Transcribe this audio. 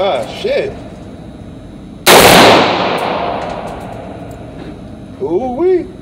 Ah, shit. Ooh-wee.